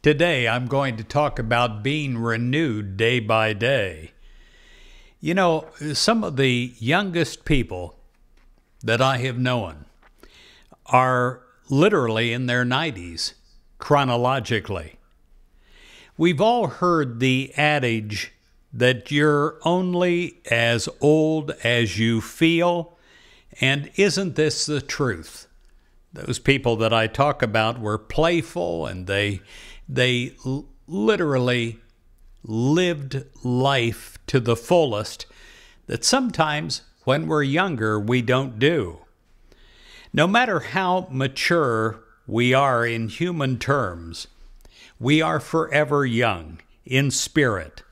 Today I'm going to talk about being renewed day by day. You know, some of the youngest people that I have known are literally in their 90s, chronologically. We've all heard the adage that you're only as old as you feel, and isn't this the truth? Those people that I talk about were playful and they they literally lived life to the fullest that sometimes when we're younger we don't do. No matter how mature we are in human terms, we are forever young in spirit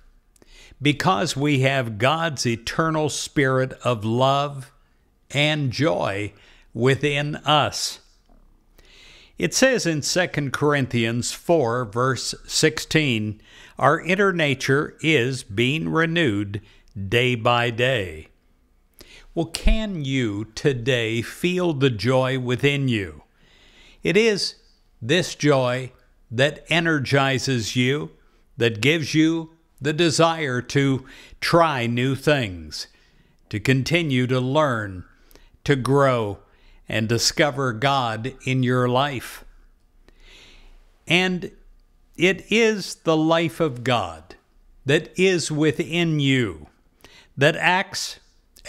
because we have God's eternal spirit of love and joy within us. It says in 2 Corinthians 4, verse 16, our inner nature is being renewed day by day. Well, can you today feel the joy within you? It is this joy that energizes you, that gives you the desire to try new things, to continue to learn, to grow, and discover God in your life. And it is the life of God that is within you that acts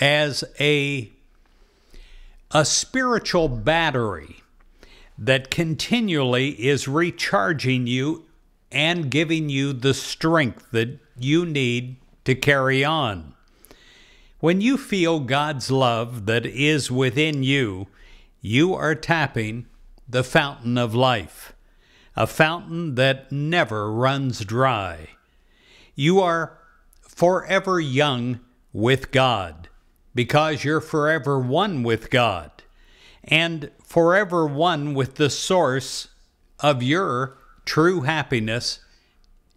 as a, a spiritual battery that continually is recharging you and giving you the strength that you need to carry on. When you feel God's love that is within you, you are tapping the fountain of life, a fountain that never runs dry. You are forever young with God because you're forever one with God and forever one with the source of your true happiness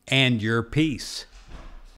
and your peace.